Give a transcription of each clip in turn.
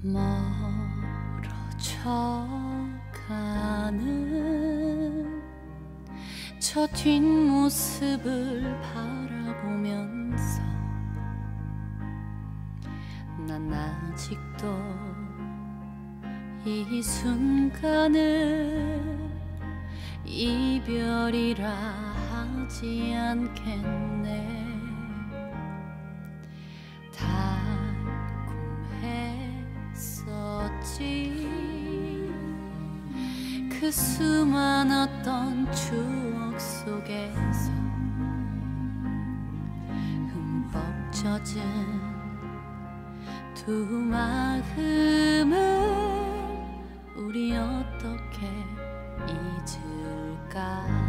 멀어져가는 저 뒷모습을 바라보면서 난 아직도 이 순간을 이별이라 하지 않겠네 그 수많았던 추억 속에서 흠뻑 젖은 두 마음을 우리 어떻게 잊을까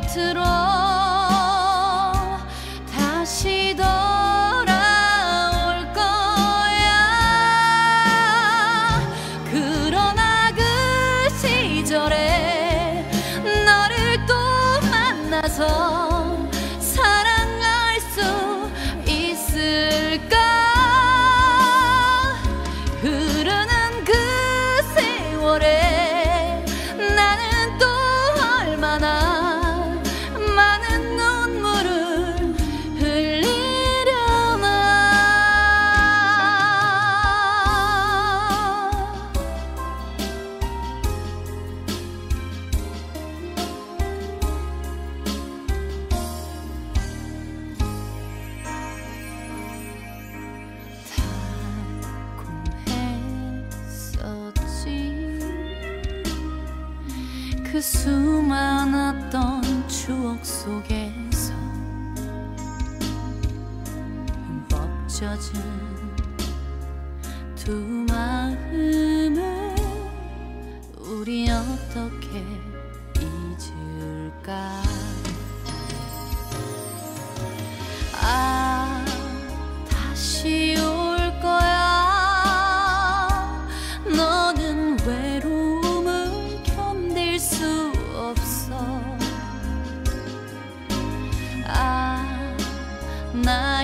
곁으로 다시 돌아올 거야. 그러나 그 시절에 너를 또 만나서 그 수많았던 추억 속에서 젖은 두 마음을 우리 어떻게 잊을까? 아 나